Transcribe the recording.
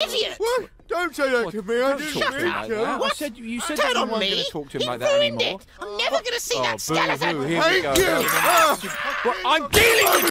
idiot! What? Don't say that What? to me. I didn't Shut mean like to. that. I said you said Turn that you weren't going to talk to him he like that ruined anymore. it. I'm never going to see Oh, that skeleton. boo-hoo, here we Thank go. you. Now Ah. Well, I'm dealing with